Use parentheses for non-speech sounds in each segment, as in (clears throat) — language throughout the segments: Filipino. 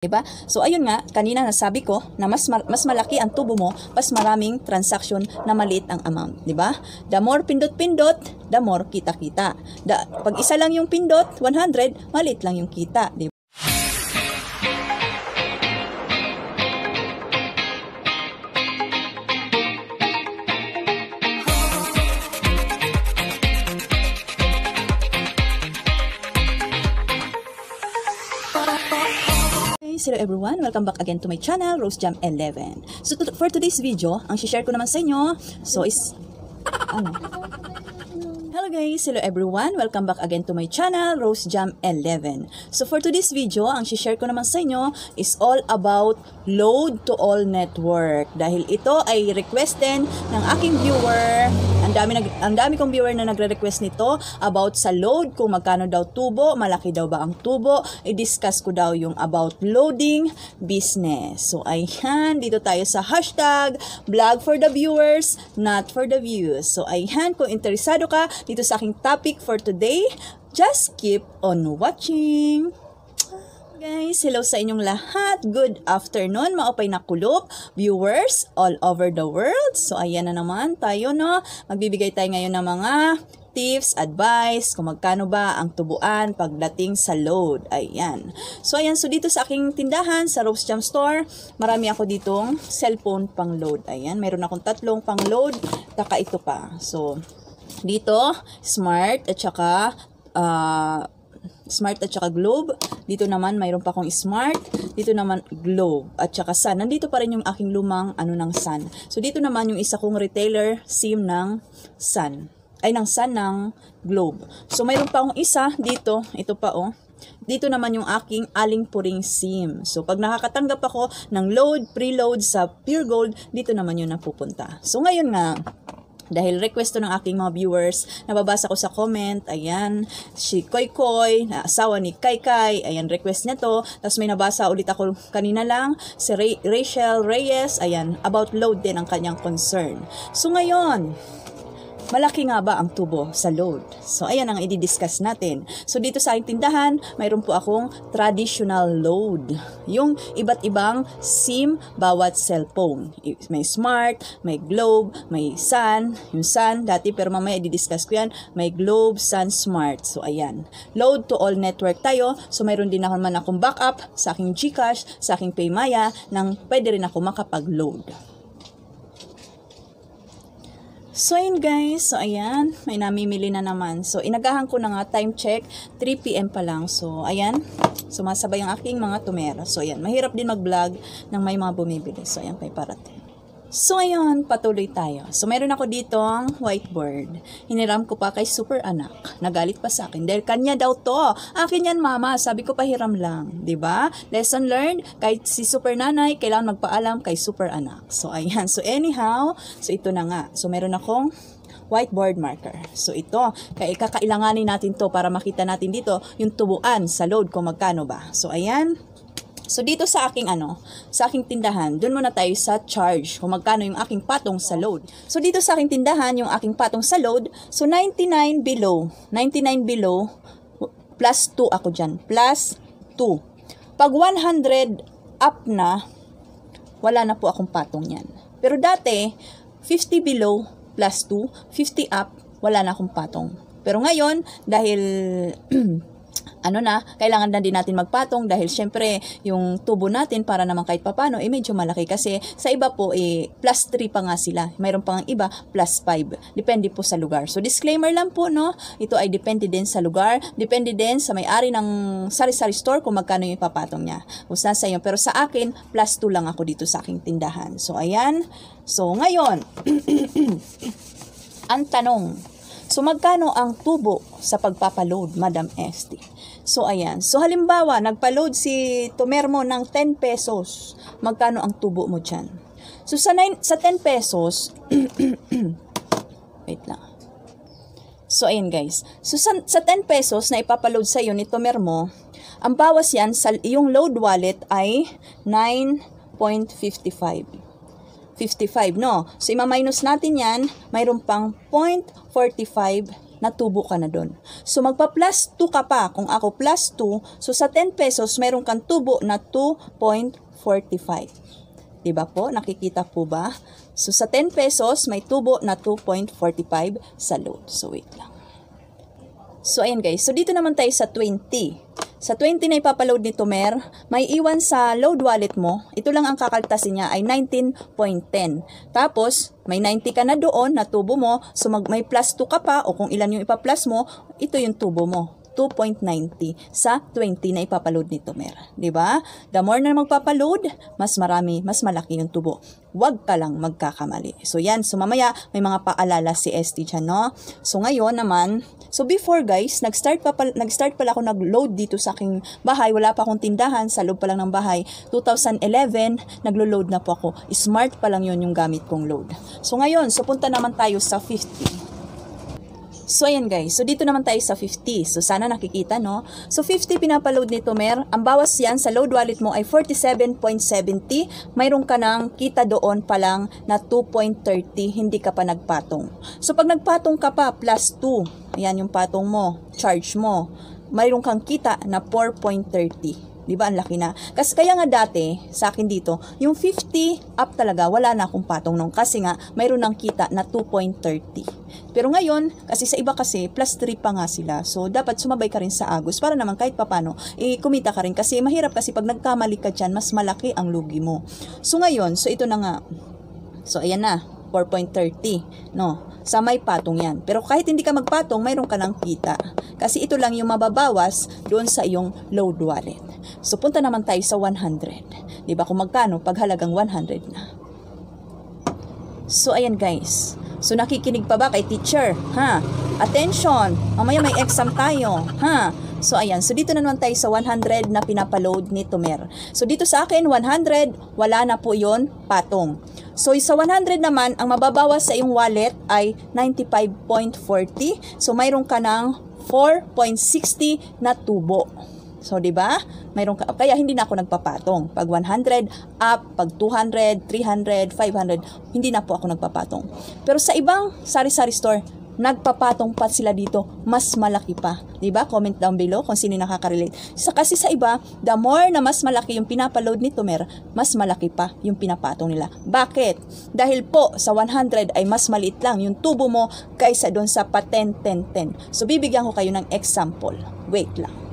Diba? So ayun nga, kanina nasabi ko na mas ma- mas malaki ang tubo mo, mas maraming transaction na maliit ang amount, 'di ba? The more pindot-pindot, the more kita-kita. Da, pag isa lang yung pindot, 100, maliit lang yung kita, 'di ba? Guys, hello everyone! Welcome back again to my channel, Rosejam 11. So to- for today's video, ang share ko naman sa inyo, so is... (laughs) Ano? Guys! Hello everyone! Welcome back again to my channel, Rosejam 11. So for today's video, ang share ko naman sa inyo is all about load to all network. Dahil ito ay request din ng aking viewer. Ang dami, nag, ang dami kong viewer na nagre-request nito about sa load, kung magkano daw tubo, malaki daw ba ang tubo. I-discuss ko daw yung about loading business. So ayan, dito tayo sa hashtag vlog for the viewers, not for the views. So ayan, kung interesado ka dito sa aking topic for today, just keep on watching. Guys, hello sa inyong lahat. Good afternoon, maopay na kulop, viewers all over the world. So, ayan na naman tayo, no? Magbibigay tayo ngayon ng mga tips, advice, kung magkano ba ang tubuan pagdating sa load. Ayan. So, ayan. So, dito sa aking tindahan, sa Rose Jam Store, marami ako ditong cellphone pang load. Ayan. Meron akong tatlong pang load, taka ito pa. So, dito, smart at saka uh, Smart at saka Globe. Dito naman mayroon pa akong Smart. Dito naman Globe at saka Sun. Nandito pa rin yung aking lumang ano ng Sun. So dito naman yung isa kong retailer SIM ng Sun. Ay ng Sun ng Globe. So mayroon pa akong isa dito. Ito pa oh. Dito naman yung aking aling puring SIM. So, pag nakakatanggap ako ng load, preload sa Pure Gold, dito naman yun napupunta. So, ngayon nga, dahil request ng aking mga viewers, nababasa ko sa comment, ayan, si Koy Koy, na asawa ni Kai Kai, ayan, request niya to. Tapos may nabasa ulit ako kanina lang, si Ra- Rachel Reyes, ayan, about load din ang kanyang concern. So ngayon, Malaki nga ba ang tubo sa load? So, ayan ang i-discuss natin. So, dito sa aking tindahan, mayroon po akong traditional load. Yung iba't ibang SIM bawat cellphone. May Smart, may Globe, may Sun. Yung Sun, dati pero mamaya i-discuss ko yan. May Globe, Sun, Smart. So, ayan. Load to all network tayo. So, mayroon din ako man akong backup sa aking Gcash, sa aking Paymaya, nang pwede rin ako makapag-load. So, ayun guys. So, ayan. May namimili na naman. So, inagahan ko na nga time check. 3pm pa lang. So, ayan. Sumasabay ang aking mga tumera. So, ayan. Mahirap din mag-vlog ng may mga bumibili. So, ayan. May parating. So, ayun, patuloy tayo. So, meron ako dito ang whiteboard. Hiniram ko pa kay super anak. Nagalit pa sa akin. Dahil kanya daw to. Akin yan, mama. Sabi ko, pahiram lang. ba? Lesson learned. Kahit si super nanay, kailangan magpaalam kay super anak. So, ayan. So, anyhow, so ito na nga. So, meron akong whiteboard marker. So, ito. Kaya kakailanganin natin to para makita natin dito yung tubuan sa load kung magkano ba. So, ayan. So, dito sa aking ano, sa aking tindahan, doon muna tayo sa charge, kung magkano yung aking patong sa load. So, dito sa aking tindahan, yung aking patong sa load, so 99 below, 99 below, plus 2 ako dyan, plus 2. Pag 100 up na, wala na po akong patong yan. Pero dati, 50 below, plus 2, 50 up, wala na akong patong. Pero ngayon, dahil (clears throat) ano na, kailangan na din natin magpatong dahil syempre yung tubo natin para naman kahit papano eh medyo malaki kasi sa iba po eh plus 3 pa nga sila. Mayroon pang iba plus 5. Depende po sa lugar. So disclaimer lang po no, ito ay depende din sa lugar, depende din sa may-ari ng sari-sari store kung magkano yung ipapatong niya. Kung sa iyo. Pero sa akin, plus 2 lang ako dito sa aking tindahan. So ayan. So ngayon, (clears throat) ang tanong, So, magkano ang tubo sa pagpapaload, Madam Esti? So, ayan. So, halimbawa, nagpa-load si Tomermo ng 10 pesos. Magkano ang tubo mo dyan? So, sa, 9, sa 10 pesos, (clears throat) wait lang. So, ayan guys. So, sa, sa 10 pesos na ipapaload sa iyo ni Tomermo, ang bawas yan sa iyong load wallet ay 9.55. 55, no? So, ima-minus natin yan, mayroon pang 0.45 natubo ka na doon. So magpa plus 2 ka pa. Kung ako plus 2, so sa 10 pesos, mayroon kang tubo na 2.45. Diba po? Nakikita po ba? So sa 10 pesos, may tubo na 2.45 sa load. So wait lang. So ayan guys, so dito naman tayo sa 20. Sa 20 na ipapaload ni Tomer, may iwan sa load wallet mo, ito lang ang kakaltasin niya ay 19.10. Tapos, may 90 ka na doon na tubo mo, so mag, may plus 2 ka pa, o kung ilan yung ipa-plus mo, ito yung tubo mo. 2.90 sa 20 na ipapaload ni Tomer. ba? The more na magpapaload, mas marami, mas malaki yung tubo. Huwag ka lang magkakamali. So yan, so mamaya may mga paalala si ST dyan, no? So ngayon naman, so before guys, nag-start pa pala, nag-start pala ako nag-load dito sa aking bahay. Wala pa akong tindahan, sa loob pa lang ng bahay. 2011, naglo-load na po ako. Smart pa lang yun yung gamit kong load. So ngayon, so punta naman tayo sa 50. So, ayan guys. So, dito naman tayo sa 50. So, sana nakikita, no? So, 50 pinapaload ni Tomer. Ang bawas yan sa load wallet mo ay 47.70. Mayroon ka ng kita doon pa lang na 2.30. Hindi ka pa nagpatong. So, pag nagpatong ka pa, plus 2. Ayan yung patong mo. Charge mo. Mayroon kang kita na 4.30. Di ba? Ang laki na. Kasi kaya nga dati, sa akin dito, yung 50 up talaga, wala na akong patong nung. Kasi nga, mayroon ng kita na 2.30. Pero ngayon, kasi sa iba kasi, plus 3 pa nga sila. So, dapat sumabay ka rin sa Agus para naman kahit papano, eh, kumita ka rin. Kasi mahirap kasi pag nagkamali ka dyan, mas malaki ang lugi mo. So, ngayon, so ito na nga. So, ayan na. 4.30. No? Sa may patong yan. Pero kahit hindi ka magpatong, mayroon ka ng kita. Kasi ito lang yung mababawas doon sa iyong load wallet. So, punta naman tayo sa 100. Di ba kung magkano? Pag halagang 100 na. So, ayan guys. So, nakikinig pa ba kay teacher? Ha? Attention! Mamaya may exam tayo. Ha? So, ayan. So, dito na naman tayo sa 100 na pinapaload ni Tumer. So, dito sa akin, 100, wala na po yon patong. So, sa 100 naman, ang mababawas sa iyong wallet ay 95.40. So, mayroon ka ng 4.60 na tubo. So, 'di ba? Mayroon ka kaya hindi na ako nagpapatong. Pag 100 up, pag 200, 300, 500, hindi na po ako nagpapatong. Pero sa ibang sari-sari store, nagpapatong pa sila dito, mas malaki pa. 'Di ba? Comment down below kung sino nakaka-relate. Sa kasi sa iba, the more na mas malaki yung pinapaload ni Tumer, mas malaki pa yung pinapatong nila. Bakit? Dahil po sa 100 ay mas maliit lang yung tubo mo kaysa doon sa pa 10 10 10. So bibigyan ko kayo ng example. Wait lang.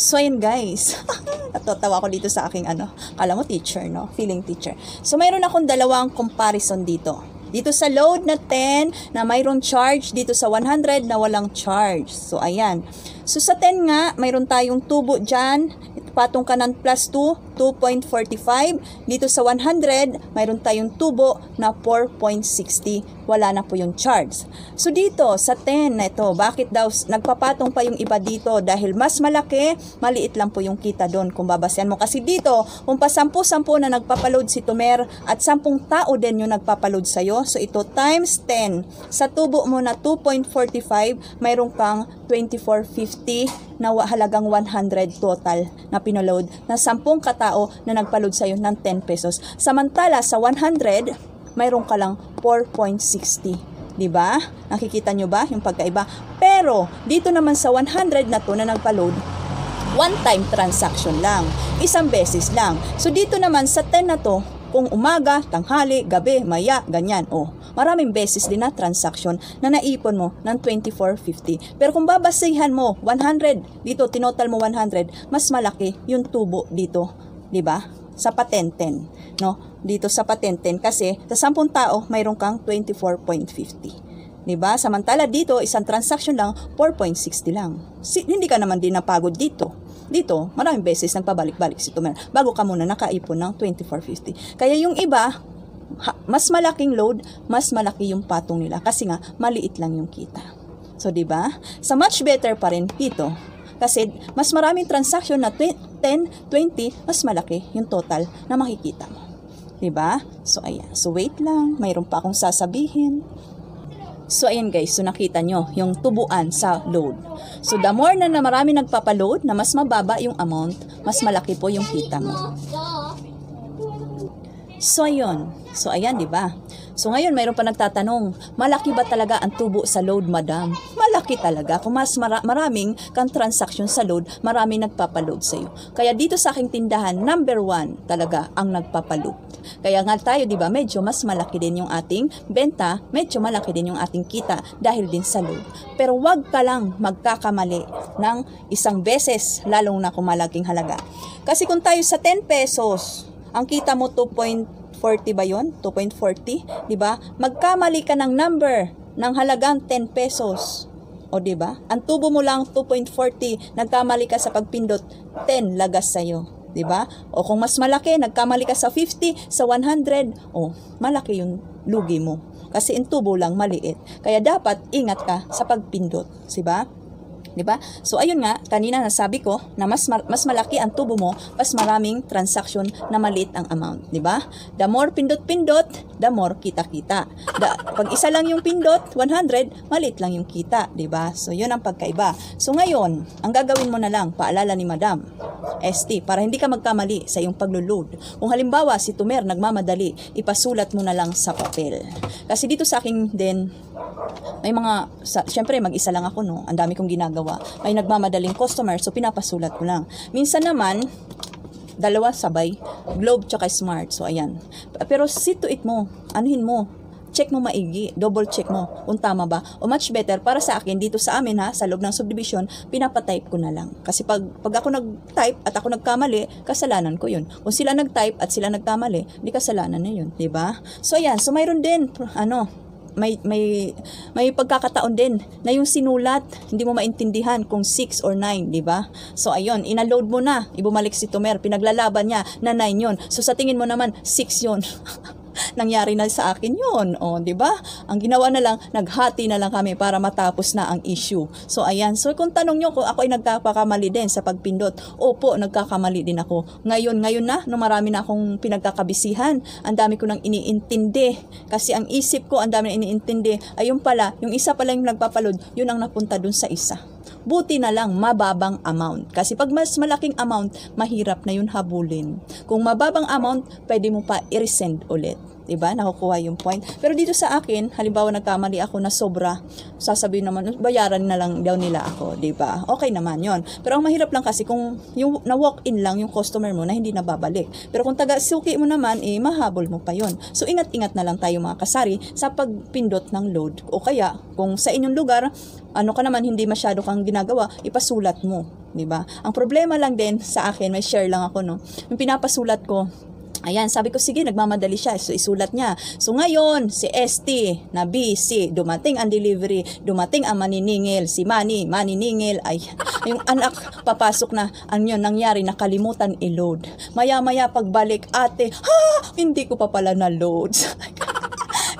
So, ayun guys. (laughs) Natatawa ako dito sa aking ano. Kala mo teacher, no? Feeling teacher. So, mayroon akong dalawang comparison dito. Dito sa load na 10 na mayroon charge. Dito sa 100 na walang charge. So, ayan. So, sa 10 nga, mayroon tayong tubo dyan. Patong ka plus 2, 2.45. Dito sa 100, mayroon tayong tubo na 4.60 wala na po yung charge. So dito sa 10 na ito, bakit daw nagpapatong pa yung iba dito? Dahil mas malaki, maliit lang po yung kita doon kung babasyan mo. Kasi dito, kung pa 10-10 na nagpapaload si Tumer at 10 tao din yung nagpapaload sa'yo, so ito times 10. Sa tubo mo na 2.45, mayroon kang 2450 na halagang 100 total na pinaload na 10 katao na nagpaload sa'yo ng 10 pesos. Samantala sa 100, mayroon ka lang 4.60. 'Di ba? Nakikita nyo ba yung pagkaiba? Pero dito naman sa 100 na to na nagpa-load, one time transaction lang. Isang beses lang. So dito naman sa 10 na to, kung umaga, tanghali, gabi, maya, ganyan. Oh, maraming beses din na transaction na naipon mo ng 24.50. Pero kung babasihan mo 100, dito tinotal mo 100, mas malaki yung tubo dito, 'di ba? Sa patenten, no? dito sa patenten kasi sa 10 tao mayroon kang 24.50. 'Di ba? Samantala dito isang transaction lang 4.60 lang. Si, hindi ka naman din napagod dito. Dito, maraming beses nang pabalik-balik si Tumer bago ka muna nakaipon ng 24.50. Kaya yung iba, ha, mas malaking load, mas malaki yung patong nila kasi nga maliit lang yung kita. So, 'di ba? Sa much better pa rin dito. Kasi mas maraming transaction na 10, 20, mas malaki yung total na makikita mo. 'Di ba? So ayan. So wait lang, mayroon pa akong sasabihin. So ayan guys, so nakita nyo yung tubuan sa load. So the more na, na marami nagpapaload na mas mababa yung amount, mas malaki po yung kita mo. So, ayun. So, ayan, di ba? So, ngayon, mayroon pa nagtatanong, malaki ba talaga ang tubo sa load, madam? Malaki talaga. Kung mas mara- maraming kang transaction sa load, maraming nagpapaload sa'yo. Kaya dito sa aking tindahan, number one talaga ang nagpapaload. Kaya nga tayo, di ba, medyo mas malaki din yung ating benta, medyo malaki din yung ating kita dahil din sa load. Pero wag ka lang magkakamali ng isang beses, lalong na kung malaking halaga. Kasi kung tayo sa 10 pesos, ang kita mo 2.40 ba yon 2.40, 'di ba? Magkamali ka ng number ng halagang 10 pesos. O 'di ba? Ang tubo mo lang 2.40, nagkamali ka sa pagpindot, 10 lagas sa 'di ba? O kung mas malaki, nagkamali ka sa 50, sa 100, o malaki yung lugi mo. Kasi ang tubo lang maliit. Kaya dapat ingat ka sa pagpindot, 'di ba? 'Di ba? So ayun nga, kanina nasabi ko na mas ma- mas malaki ang tubo mo, mas maraming transaction na maliit ang amount, 'di ba? The more pindot-pindot, the more kita-kita. Pag isa lang yung pindot, 100, maliit lang yung kita, 'di ba? So yun ang pagkaiba. So ngayon, ang gagawin mo na lang, paalala ni Madam ST, para hindi ka magkamali sa iyong paglo-load. Kung halimbawa si Tumer nagmamadali, ipasulat mo na lang sa papel. Kasi dito sa akin din may mga, sa, syempre mag-isa lang ako no, ang dami kong ginagawa. May nagmamadaling customer, so pinapasulat ko lang. Minsan naman, dalawa sabay, Globe tsaka Smart. So ayan. Pero see to it mo, anuhin mo, check mo maigi, double check mo kung tama ba. O much better, para sa akin, dito sa amin ha, sa loob ng subdivision, pinapatype ko na lang. Kasi pag, pag ako nag-type at ako nagkamali, kasalanan ko yun. Kung sila nag-type at sila nagkamali, di kasalanan na yun, di ba? So ayan, so mayroon din, ano, may may may pagkakataon din na yung sinulat hindi mo maintindihan kung 6 or 9, di ba? So ayun, ina-load mo na, ibumalik si Tomer, pinaglalaban niya na 9 yon. So sa tingin mo naman 6 yon. (laughs) nangyari na sa akin yun. O, di ba? Ang ginawa na lang, naghati na lang kami para matapos na ang issue. So, ayan. So, kung tanong nyo kung ako ay nagkakamali din sa pagpindot, opo, nagkakamali din ako. Ngayon, ngayon na, no marami na akong pinagkakabisihan, ang dami ko nang iniintindi. Kasi ang isip ko, ang dami na iniintindi. Ayun pala, yung isa pala yung nagpapalod, yun ang napunta dun sa isa buti na lang mababang amount. Kasi pag mas malaking amount, mahirap na yun habulin. Kung mababang amount, pwede mo pa i-resend ulit. 'Di ba? Nakukuha yung point. Pero dito sa akin, halimbawa nagkamali ako na sobra, sasabihin naman bayaran na lang daw nila ako, 'di ba? Okay naman 'yon. Pero ang mahirap lang kasi kung yung na walk in lang yung customer mo na hindi na babalik. Pero kung taga suki mo naman eh mahabol mo pa 'yon. So ingat-ingat na lang tayo mga kasari sa pagpindot ng load o kaya kung sa inyong lugar ano ka naman hindi masyado kang ginagawa, ipasulat mo, 'di ba? Ang problema lang din sa akin, may share lang ako no. Yung pinapasulat ko, Ayan, sabi ko, sige, nagmamadali siya. So, isulat niya. So, ngayon, si ST na BC, dumating ang delivery, dumating ang maniningil, si Manny, maniningil, ay, yung anak, papasok na, ang yun, nangyari, nakalimutan i-load. Maya-maya, pagbalik, ate, ha, hindi ko pa pala na-load. (laughs)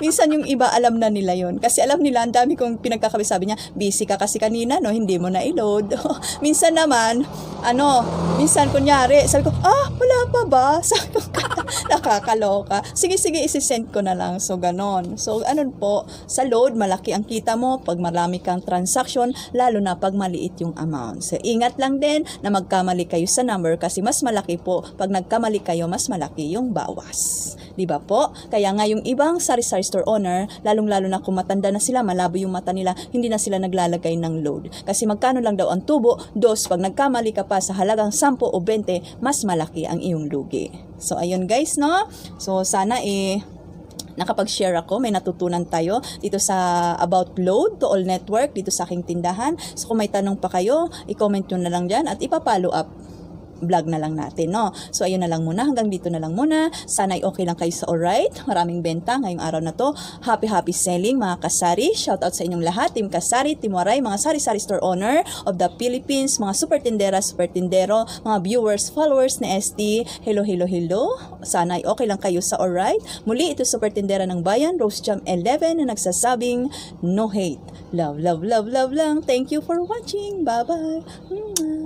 Minsan yung iba alam na nila yon Kasi alam nila, ang dami kong pinagkakabi. Sabi niya, busy ka kasi kanina, no? Hindi mo na i-load. (laughs) minsan naman, ano, minsan kunyari, sabi ko, ah, wala pa ba? (laughs) Sabi ko, nakakaloka. Sige, sige, isi-send ko na lang. So, ganon. So, ano po, sa load, malaki ang kita mo pag marami kang transaction, lalo na pag maliit yung amount. So, ingat lang din na magkamali kayo sa number kasi mas malaki po. Pag nagkamali kayo, mas malaki yung bawas. Di ba po? Kaya nga yung ibang sari-sari store owner, lalong-lalo na kung matanda na sila, malabo yung mata nila, hindi na sila naglalagay ng load. Kasi magkano lang daw ang tubo, dos, pag nagkamali ka pa sa halagang 10 o 20, mas malaki ang iyong lugi. So, ayun guys, no? So, sana eh, nakapag-share ako, may natutunan tayo dito sa about load to all network dito sa aking tindahan. So kung may tanong pa kayo, i-comment nyo na lang dyan at ipa-follow up vlog na lang natin, no? So, ayun na lang muna. Hanggang dito na lang muna. Sana ay okay lang kayo sa alright. Maraming benta ngayong araw na to. Happy, happy selling, mga kasari. Shout out sa inyong lahat. Team Kasari, Team Waray, mga sari-sari store owner of the Philippines, mga super tindera, super tindero, mga viewers, followers ni SD. Hello, hello, hello. Sana ay okay lang kayo sa alright. Muli, ito super tindera ng bayan, Rose Jam 11 na nagsasabing, no hate. Love, love, love, love lang. Thank you for watching. Bye-bye.